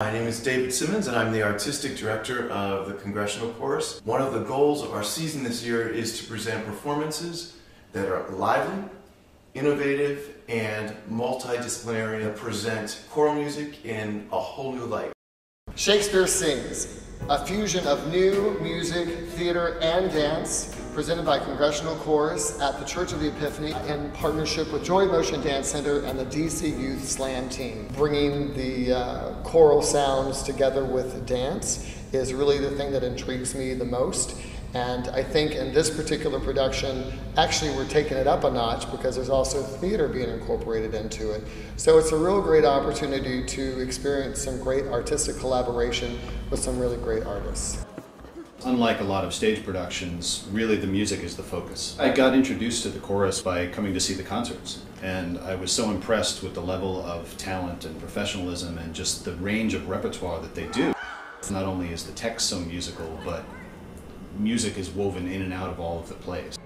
My name is David Simmons and I'm the Artistic Director of the Congressional Chorus. One of the goals of our season this year is to present performances that are lively, innovative, and multidisciplinary that present choral music in a whole new light. Shakespeare Sings, a fusion of new music, theater, and dance presented by Congressional Chorus at the Church of the Epiphany in partnership with Joy Motion Dance Center and the DC Youth Slam team. Bringing the uh, choral sounds together with dance is really the thing that intrigues me the most. And I think in this particular production, actually we're taking it up a notch because there's also theater being incorporated into it. So it's a real great opportunity to experience some great artistic collaboration with some really great artists. Unlike a lot of stage productions, really the music is the focus. I got introduced to the chorus by coming to see the concerts, and I was so impressed with the level of talent and professionalism and just the range of repertoire that they do. Not only is the text so musical, but music is woven in and out of all of the plays.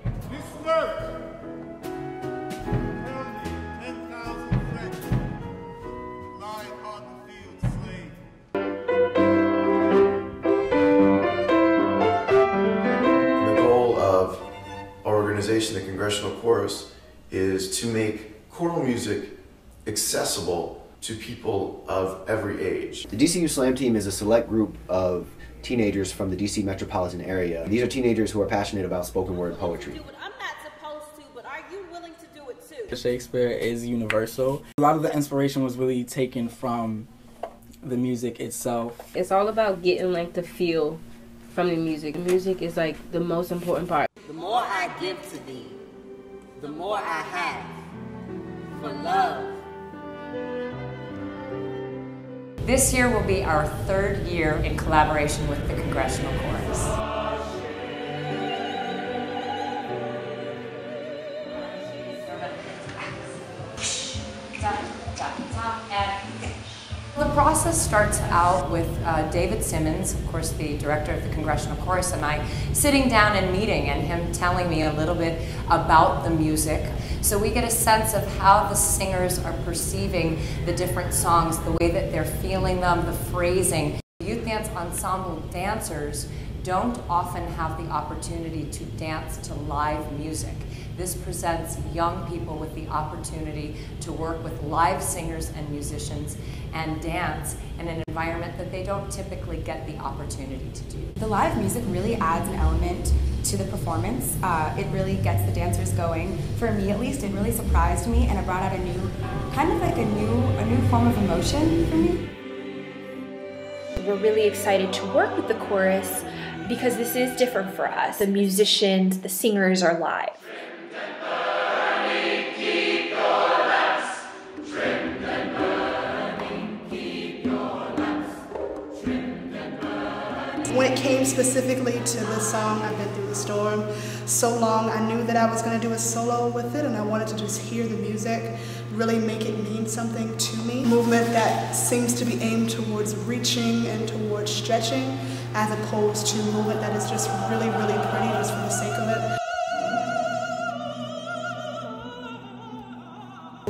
The goal of our organization, the Congressional Chorus, is to make choral music accessible to people of every age. The DC Youth Slam Team is a select group of teenagers from the DC metropolitan area. These are teenagers who are passionate about spoken word poetry. I'm not supposed to, but are you willing to do it too? Shakespeare is universal. A lot of the inspiration was really taken from the music itself. It's all about getting like the feel from the music. The Music is like the most important part. The more I give to thee, the more I have for love. This year will be our third year in collaboration with the Congressional Chorus. The process starts out with uh, David Simmons, of course, the director of the Congressional Chorus, and I sitting down and meeting and him telling me a little bit about the music. So we get a sense of how the singers are perceiving the different songs, the way that they're feeling them, the phrasing. Youth dance ensemble dancers don't often have the opportunity to dance to live music. This presents young people with the opportunity to work with live singers and musicians and dance in an environment that they don't typically get the opportunity to do. The live music really adds an element to the performance. Uh, it really gets the dancers going. For me, at least, it really surprised me, and it brought out a new, kind of like a new, a new form of emotion for me. We're really excited to work with the chorus because this is different for us. The musicians, the singers are live. When it came specifically to the song I've Been Through the Storm so long, I knew that I was going to do a solo with it and I wanted to just hear the music, really make it mean something to me. Movement that seems to be aimed towards reaching and towards stretching as opposed to movement that is just really, really pretty just for the sake of it.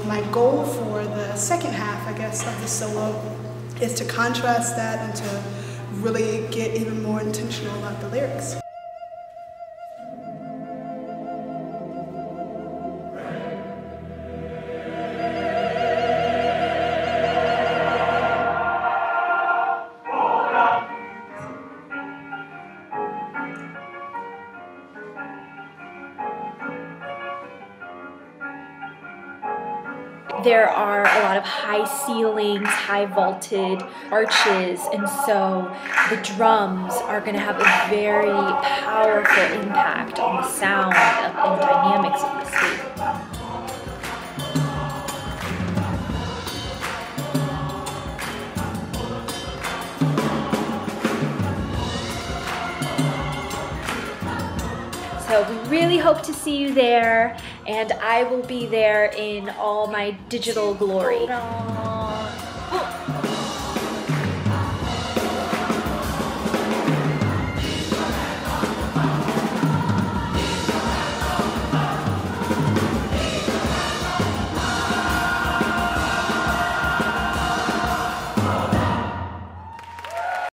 My goal for the second half, I guess, of the solo is to contrast that and to really get even more intentional about the lyrics. There are a lot of high ceilings, high vaulted arches, and so the drums are going to have a very powerful impact on the sound and dynamics of the stage. So we really hope to see you there, and I will be there in all my digital glory.